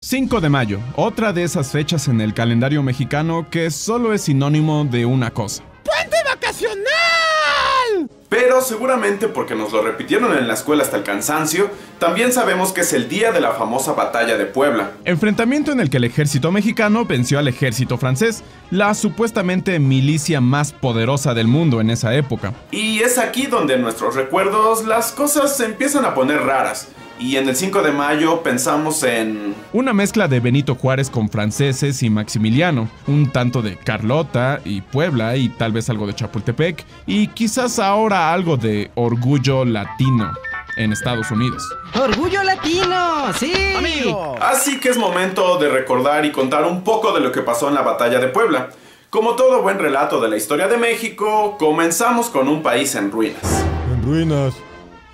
5 de mayo, otra de esas fechas en el calendario mexicano que solo es sinónimo de una cosa. ¡Puente vacacional! Pero seguramente porque nos lo repitieron en la escuela hasta el cansancio, también sabemos que es el día de la famosa batalla de Puebla. Enfrentamiento en el que el ejército mexicano venció al ejército francés, la supuestamente milicia más poderosa del mundo en esa época. Y es aquí donde en nuestros recuerdos las cosas se empiezan a poner raras. Y en el 5 de mayo pensamos en... Una mezcla de Benito Juárez con franceses y Maximiliano, un tanto de Carlota y Puebla y tal vez algo de Chapultepec y quizás ahora algo de orgullo latino en Estados Unidos. ¡Orgullo latino! ¡Sí! ¡Amigo! Así que es momento de recordar y contar un poco de lo que pasó en la batalla de Puebla. Como todo buen relato de la historia de México, comenzamos con un país en ruinas. En ruinas.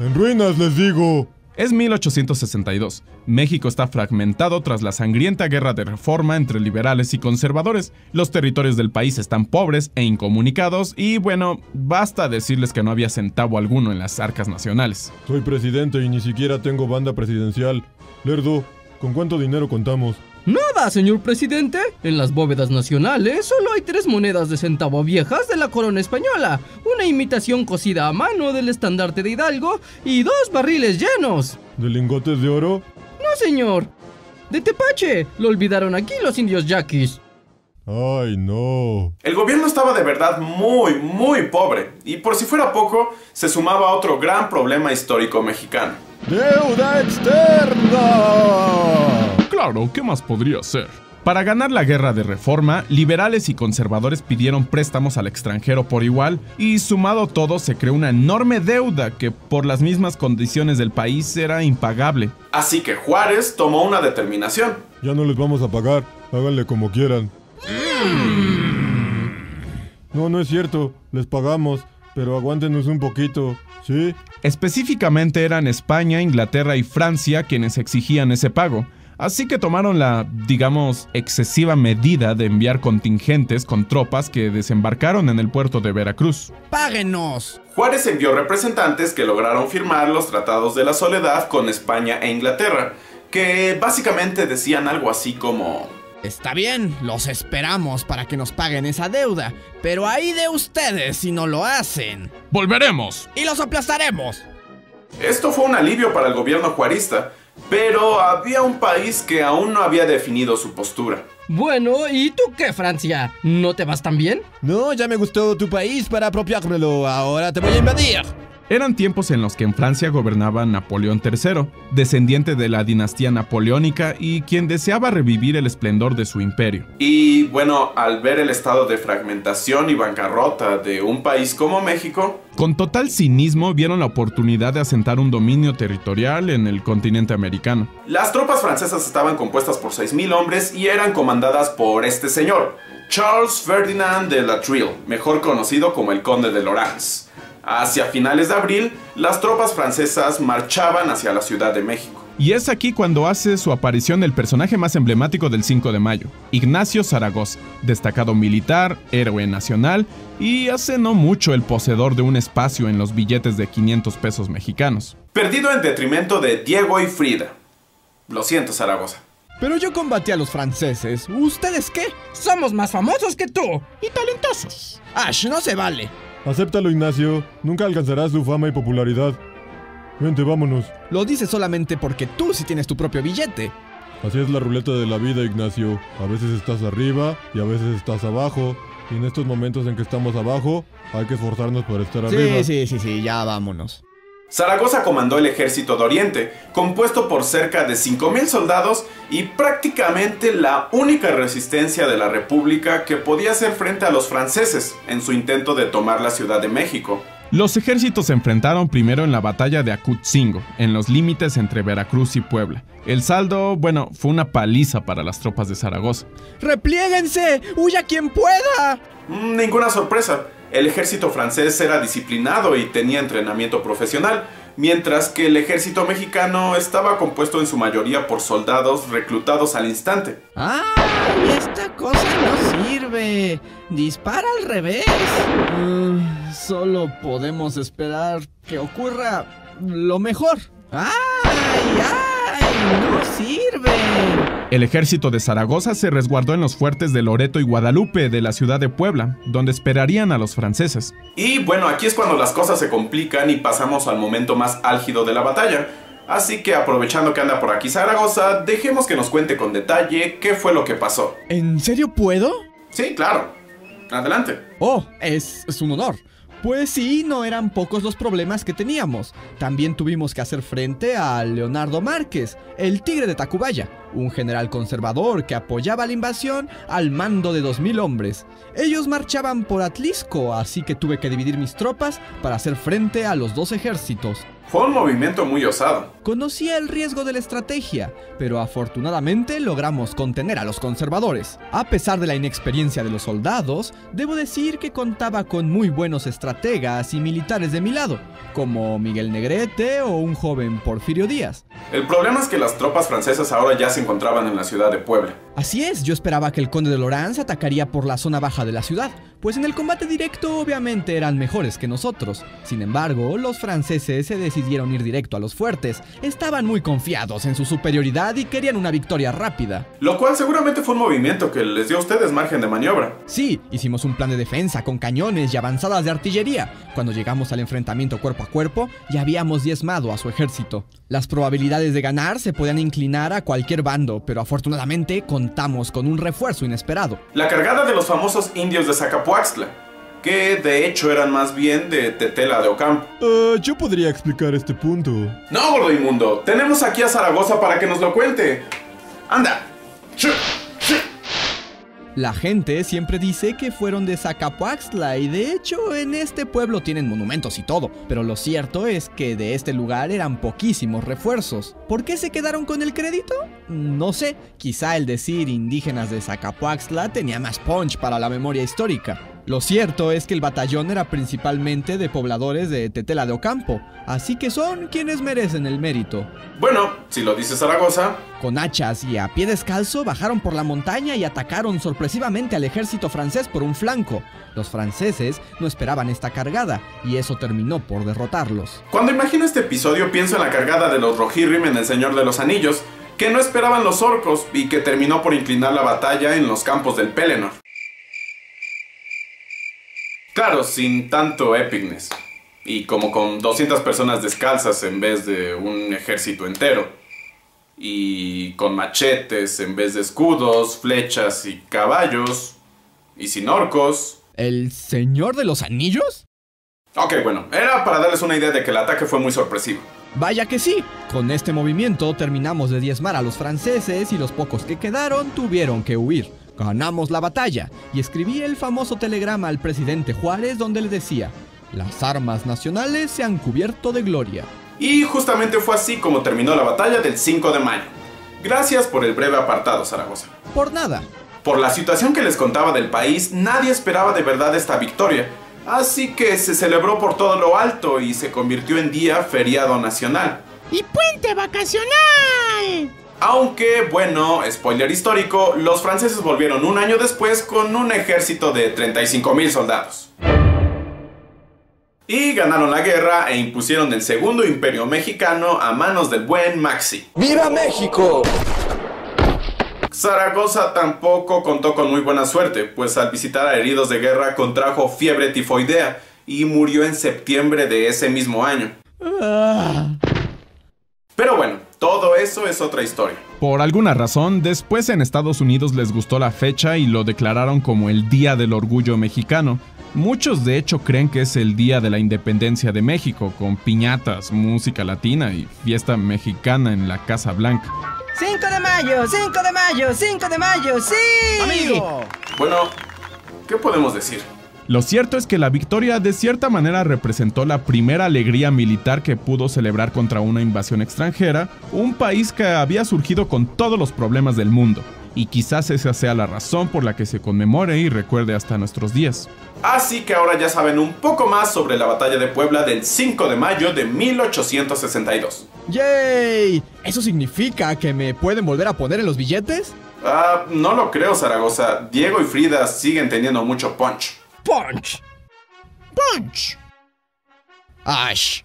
En ruinas les digo. Es 1862. México está fragmentado tras la sangrienta guerra de reforma entre liberales y conservadores. Los territorios del país están pobres e incomunicados y bueno, basta decirles que no había centavo alguno en las arcas nacionales. Soy presidente y ni siquiera tengo banda presidencial. Lerdo, ¿con cuánto dinero contamos? Nada, señor presidente. En las bóvedas nacionales solo hay tres monedas de centavo viejas de la corona española, una imitación cosida a mano del estandarte de Hidalgo y dos barriles llenos. ¿De lingotes de oro? No, señor. De tepache. Lo olvidaron aquí los indios yaquis. Ay, no. El gobierno estaba de verdad muy, muy pobre, y por si fuera poco, se sumaba a otro gran problema histórico mexicano. ¡Deuda externa! Claro, ¿qué más podría ser? Para ganar la guerra de reforma, liberales y conservadores pidieron préstamos al extranjero por igual y sumado todo se creó una enorme deuda que por las mismas condiciones del país era impagable. Así que Juárez tomó una determinación. Ya no les vamos a pagar. Háganle como quieran. No, no es cierto. Les pagamos. Pero aguántenos un poquito. ¿Sí? Específicamente eran España, Inglaterra y Francia quienes exigían ese pago. Así que tomaron la, digamos, excesiva medida de enviar contingentes con tropas que desembarcaron en el puerto de Veracruz. ¡Páguenos! Juárez envió representantes que lograron firmar los tratados de la soledad con España e Inglaterra, que básicamente decían algo así como... Está bien, los esperamos para que nos paguen esa deuda, pero ahí de ustedes si no lo hacen. ¡Volveremos! ¡Y los aplastaremos! Esto fue un alivio para el gobierno juarista, pero había un país que aún no había definido su postura. Bueno, ¿y tú qué, Francia? ¿No te vas tan bien? No, ya me gustó tu país para apropiármelo. Ahora te voy a invadir. Eran tiempos en los que en Francia gobernaba Napoleón III, descendiente de la dinastía napoleónica y quien deseaba revivir el esplendor de su imperio. Y bueno, al ver el estado de fragmentación y bancarrota de un país como México, Con total cinismo vieron la oportunidad de asentar un dominio territorial en el continente americano. las tropas francesas estaban compuestas por 6.000 hombres y eran comandadas por este señor, Charles Ferdinand de La Trille, mejor conocido como el Conde de Lorance. Hacia finales de abril, las tropas francesas marchaban hacia la Ciudad de México. Y es aquí cuando hace su aparición el personaje más emblemático del 5 de mayo, Ignacio Zaragoza, destacado militar, héroe nacional y hace no mucho el poseedor de un espacio en los billetes de 500 pesos mexicanos. Perdido en detrimento de Diego y Frida. Lo siento, Zaragoza. Pero yo combatí a los franceses. ¿Ustedes qué? Somos más famosos que tú. Y talentosos. Ash, no se vale. Acéptalo, Ignacio. Nunca alcanzarás su fama y popularidad. Vente, vámonos. Lo dices solamente porque tú sí tienes tu propio billete. Así es la ruleta de la vida, Ignacio. A veces estás arriba y a veces estás abajo. Y en estos momentos en que estamos abajo, hay que esforzarnos para estar arriba. Sí, sí, sí, sí, ya vámonos. Zaragoza comandó el ejército de Oriente, compuesto por cerca de 5.000 soldados y prácticamente la única resistencia de la República que podía hacer frente a los franceses en su intento de tomar la Ciudad de México. Los ejércitos se enfrentaron primero en la batalla de Acutzingo, en los límites entre Veracruz y Puebla. El saldo, bueno, fue una paliza para las tropas de Zaragoza. ¡Repliéguense! ¡Huya quien pueda! Ninguna sorpresa, el ejército francés era disciplinado y tenía entrenamiento profesional, mientras que el ejército mexicano estaba compuesto en su mayoría por soldados reclutados al instante. ¡Ah! Esta cosa no sirve. Dispara al revés. Mm, solo podemos esperar que ocurra lo mejor. ¡Ay! ¡Ay! ¡No sirve! El ejército de Zaragoza se resguardó en los fuertes de Loreto y Guadalupe de la ciudad de Puebla, donde esperarían a los franceses. Y bueno, aquí es cuando las cosas se complican y pasamos al momento más álgido de la batalla. Así que aprovechando que anda por aquí Zaragoza, dejemos que nos cuente con detalle qué fue lo que pasó. ¿En serio puedo? Sí, claro. Adelante. Oh, es, es un honor. Pues sí, no eran pocos los problemas que teníamos. También tuvimos que hacer frente a Leonardo Márquez, el tigre de Tacubaya, un general conservador que apoyaba la invasión al mando de 2.000 hombres. Ellos marchaban por Atlisco, así que tuve que dividir mis tropas para hacer frente a los dos ejércitos. Fue un movimiento muy osado. Conocía el riesgo de la estrategia, pero afortunadamente logramos contener a los conservadores. A pesar de la inexperiencia de los soldados, debo decir que contaba con muy buenos estrategas y militares de mi lado, como Miguel Negrete o un joven Porfirio Díaz. El problema es que las tropas francesas ahora ya se encontraban en la ciudad de Puebla. Así es, yo esperaba que el conde de Lorance atacaría por la zona baja de la ciudad, pues en el combate directo obviamente eran mejores que nosotros. Sin embargo, los franceses se decidieron ir directo a los fuertes. Estaban muy confiados en su superioridad y querían una victoria rápida. Lo cual seguramente fue un movimiento que les dio a ustedes margen de maniobra. Sí, hicimos un plan de defensa con cañones y avanzadas de artillería. Cuando llegamos al enfrentamiento cuerpo a cuerpo, ya habíamos diezmado a su ejército. Las probabilidades de ganar se podían inclinar a cualquier bando, pero afortunadamente contamos con un refuerzo inesperado. La cargada de los famosos indios de Que de hecho eran más bien de Tetela de Ocampo. Ah, yo podría explicar este punto. No, gordo inmundo, tenemos aquí a Zaragoza para que nos lo cuente. Anda. Ch- ch- La gente siempre dice que fueron de Zacapuaxtla y de hecho en este pueblo tienen monumentos y todo, pero lo cierto es que de este lugar eran poquísimos refuerzos. ¿Por qué se quedaron con el crédito? No sé, quizá el decir indígenas de Zacapuaxtla tenía más punch para la memoria histórica. Lo cierto es que el batallón era principalmente de pobladores de Tetela de Ocampo, así que son quienes merecen el mérito. Bueno, si lo dice Zaragoza, Con hachas y a pie descalzo bajaron por la montaña y atacaron sorpresivamente al ejército francés por un flanco. Los franceses no esperaban esta cargada y eso terminó por derrotarlos. cuando imagino este episodio pienso en la cargada de los Rohirrim en El Señor de los Anillos, que no esperaban los orcos y que terminó por inclinar la batalla en los campos del Pelennor. Claro, sin tanto epicness. Y como con 200 personas descalzas en vez de un ejército entero. Y con machetes en vez de escudos, flechas y caballos. Y sin orcos. ¿El Señor de los Anillos? Ok, bueno, era para darles una idea de que el ataque fue muy sorpresivo. Vaya que sí. Con este movimiento terminamos de diezmar a los franceses y los pocos que quedaron tuvieron que huir. Ganamos la batalla y escribí el famoso telegrama al presidente Juárez donde le decía, las armas nacionales se han cubierto de gloria. Y justamente fue así como terminó la batalla del 5 de mayo. Gracias por el breve apartado, Zaragoza. Por nada. Por la situación que les contaba del país, nadie esperaba de verdad esta victoria, así que se celebró por todo lo alto y se convirtió en día feriado nacional. ¡Y puente vacacional! Aunque, bueno, spoiler histórico, los franceses volvieron un año después con un ejército de 35.000 soldados. Y ganaron la guerra e impusieron el segundo imperio mexicano a manos del buen Maxi. ¡Viva México! Zaragoza tampoco contó con muy buena suerte, pues al visitar a heridos de guerra contrajo fiebre tifoidea y murió en septiembre de ese mismo año. Pero bueno, todo eso es otra historia. Por alguna razón, después en Estados Unidos les gustó la fecha y lo declararon como el Día del Orgullo Mexicano. Muchos de hecho creen que es el Día de la Independencia de México, con piñatas, música latina y fiesta mexicana en la Casa Blanca. 5 de mayo, 5 de mayo, 5 de mayo, sí. ¡Amigo! Bueno, ¿qué podemos decir? Lo cierto es que la victoria de cierta manera representó la primera alegría militar que pudo celebrar contra una invasión extranjera, un país que había surgido con todos los problemas del mundo, y quizás esa sea la razón por la que se conmemore y recuerde hasta nuestros días. Así que ahora ya saben un poco más sobre la batalla de Puebla del 5 de mayo de 1862. ¡Yay! ¿Eso significa que me pueden volver a poner en los billetes? Ah, no lo creo, Zaragoza. Diego y Frida siguen teniendo mucho punch. ¡Punch! ¡Punch! ¡Ash!